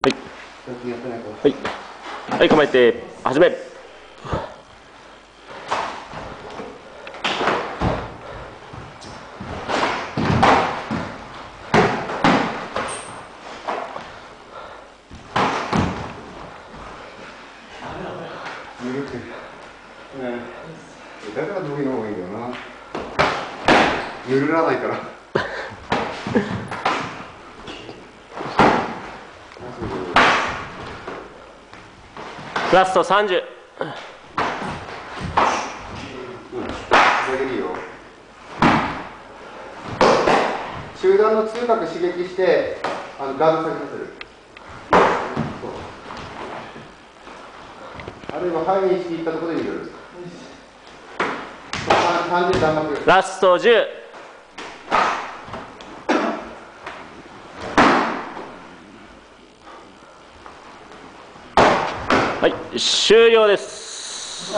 はい。はい。はい構えて始め。ゆるくうん。だからドギの方がいいんだよな。ゆるらないから。ラスト30うん。それでいいよ集団の痛覚刺激してあのガード下げさせるあるいは範囲していったところで入れるラスト10はい終了です。